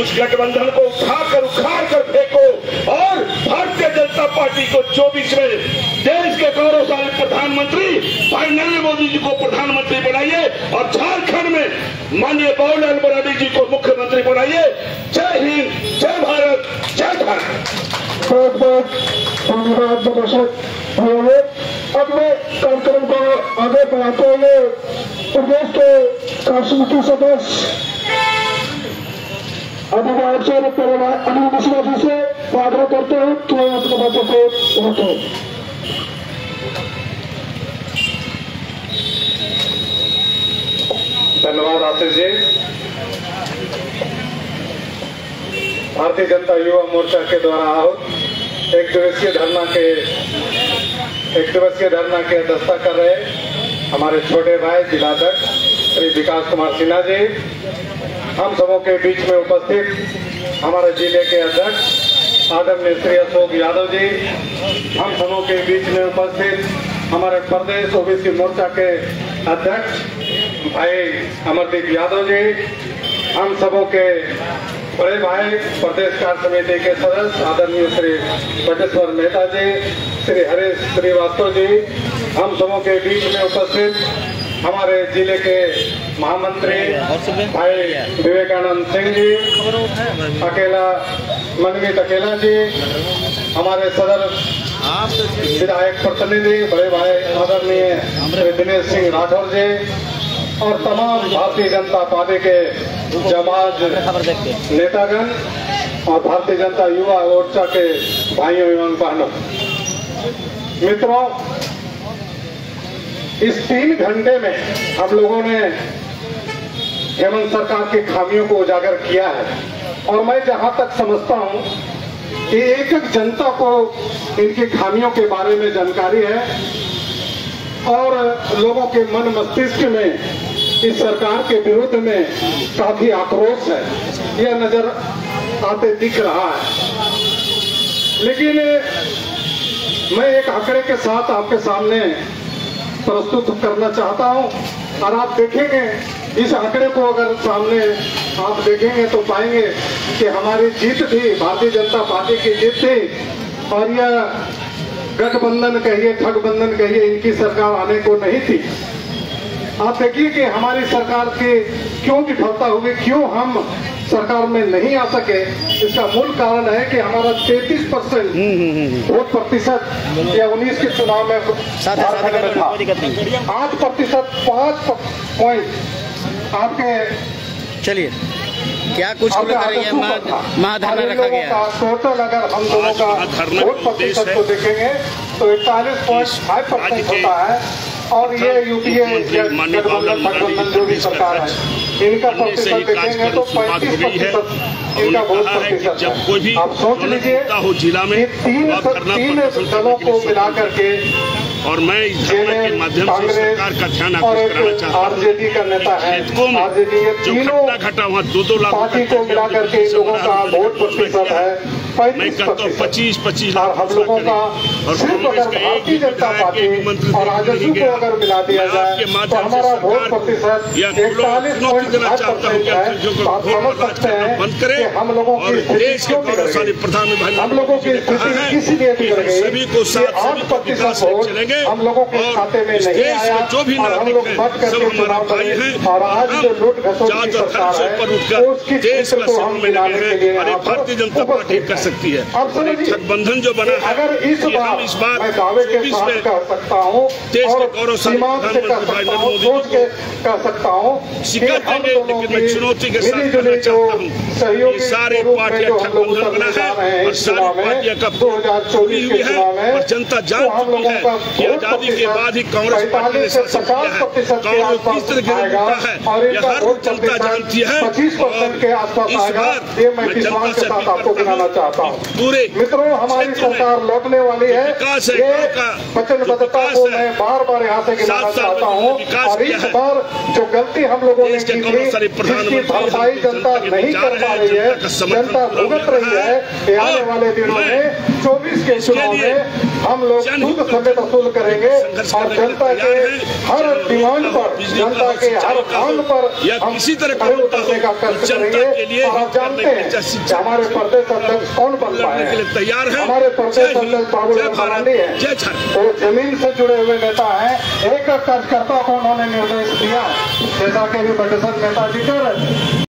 उस गठबंधन को उठाकर उखाड़ कर फेंको और भारतीय जनता पार्टी को चौबीस में देश के गौरवशाली प्रधानमंत्री भाई नरेंद्र मोदी जी को प्रधानमंत्री बनाइए और झारखंड में माननीय बाबूलाल मरांडी जी को मुख्यमंत्री बनाइए। जय हिंद, जय भारत जय भारत बहुत बहुत ने अपने कार्यक्रम को आगे बढ़ाते हुए प्रदेश के सदस्य अभिभावक से अनिल मिश्रा जी से आग्रह करते हैं कि वो अपने बातों को रखें धन्यवाद आशीष जी। भारतीय जनता युवा मोर्चा के द्वारा आहूत एक दिवसीय धरना के, एक दिवसीय धरना की अध्यक्षता कर रहे हमारे छोटे भाई, जिलाध्यक्ष श्री विकास कुमार सिन्हा जी। हम सबों के बीच में उपस्थित हमारे ज़िले के अध्यक्ष आदरणीय श्री अशोक यादव जी, हम सबों के बीच में उपस्थित हमारे प्रदेश ओबीसी मोर्चा के अध्यक्ष भाई अमरदीप यादव जी, हम सबों के बड़े भाई प्रदेश कार्य समिति के सदस्य आदरणीय श्री बटेश्वर मेहता जी, श्री हरीश श्रीवास्तव जी, हम सबों के बीच में उपस्थित हमारे ज़िले के महामंत्री भाई विवेकानंद सिंह जी अकेला मनमीत अकेला जी हमारे सदर विधायक प्रतिनिधि बड़े भाई आदरणीय दिनेश सिंह राठौर जी और तमाम भारतीय जनता पार्टी के जमाज नेतागण और भारतीय जनता युवा मोर्चा के भाइयों एवं बहनों। मित्रों इस तीन घंटे में हम लोगों ने हेमंत सरकार के खामियों को उजागर किया है। और मैं जहाँ तक समझता हूँ कि एक एक जनता को इनकी खामियों के बारे में जानकारी है और लोगों के मन मस्तिष्क में, इस सरकार के विरुद्ध में काफ़ी आक्रोश है। यह नज़र आते दिख रहा है। लेकिन मैं एक आंकड़े के साथ आपके सामने प्रस्तुत करना चाहता हूँ और आप देखेंगे इस आंकड़े को अगर सामने आप देखेंगे तो पाएँगे कि हमारी जीत थी भारतीय जनता पार्टी की जीत थी। और यह गठबंधन कहिए ठगबंधन कहिए इनकी सरकार आने को नहीं थी। आप देखिए कि हमारी सरकार की क्यों विफलता हुई क्यों हम सरकार में नहीं आ सके इसका मूल कारण है कि हमारा 33 परसेंट वोट प्रतिशत या 19 के चुनाव में आठ प्रतिशत पाँच पॉइंट आपके चलिए क्या कुछ को लेकर ये महाधरना रखा गया। है टोटल अगर हम दोनों का वोट प्रतिशत को देखेंगे तो इकतालीस पॉइंट फाइव परसेंट होता है। और ये यूपीए गठबंधन गठबंधन जो भी सरकार है। इनका ही प्रतिशत देखेंगे तो हो पैंतीस प्रतिशत इनका वोट है प्रतिशत कोई भी है आप सोच लीजिए जिला में तीन तो तीन दलों को मिला करके और मैं इस समय के माध्यम से सरकार का ध्यान आकर्षित कराना चाहता हूँ। आरजेडी का नेता है। खेतकों में आरजेडी ये जो घटना घटा हुआ दो दो लाख पार्टी को मिलाकर के लोगों का वोट प्रतिशत है। मैं कहता हूँ पच्चीस पच्चीस लाख हम लोगों का और कांग्रेस का एक ही जनता पार्टी मंत्री और राजस्व को अगर मिला दिया जाए तो हमारा वोट प्रतिशत या इकतालीस पॉइंट देना चाहता हूँ परसेंट है आप जो तो आप समझ सकते हैं बंद करें कि हम लोगों की और देश के गौरवशाली प्रधानमंत्री हम लोगों की स्थिति इसलिए बिगड़ गई सभी को आठ प्रतिशत वोट चलेंगे हम लोगों के खाते में नहीं आया जो भी हम लोग हैं मत करके हमारे चुनाव लड़े। और आज जो लूट घसोट की सरकार है उसकी देश का हम में मिलाने के लिए भारतीय जनता पार्टी। सकती है। और ये गठबंधन जो बना है अगर इस बार इस बार मैं दावे के 24 साथ में कह सकता हूँ के और प्रधानमंत्री हूँ मोदी के कह सकता हूँ कि शिकस्त देंगे, लेकिन मैं चुनौती के साथ जो चाहता हूँ। सारी के पार्टियाँ उतरने बना है और सारी पार्टियाँ कब दो हज़ार चौबीस हुई के है और जनता जान तो हम चुकी लोगों है। का कि आज़ादी के बाद ही कांग्रेस पार्टी ने शासन किया है। के कांग्रेस किस तरह गिरफ़्तार है? और यह हर जनता जानती है। के आसपास इस बार ये मैं जनता के से साथ अपील करता हूँ। हूँ पूरे मित्रों हमारी सरकार लौटने वाली है। ये वचनबद्धता को मैं बार बार यहाँ से गिनाना चाहता हूँ। और इस बार जो गलती हम लोगों ने की थी जिसकी भरपाई जनता नहीं कर पा रही है। जनता भुगत रही है आने वाले दिनों में चौबीस के चुनाव में हम लोग खुद समेत वसूल करेंगे और जनता के हर डिमांड पर जनता के हर मांग पर हम किसी तरह खड़े उतरने का कष्ट करेंगे। और आप जानते हैं हमारे प्रदेश अध्यक्ष कौन बन पाए के लिए हैं तैयार है। हमारे प्रोफेसर अध्यक्ष बाबू जय मरांडी है। वो ज़मीन से जुड़े हुए नेता है। एक कार्यकर्ता को उन्होंने निर्देश दिया। नेता के लिए बटेसर नेता जी कह रहे थे।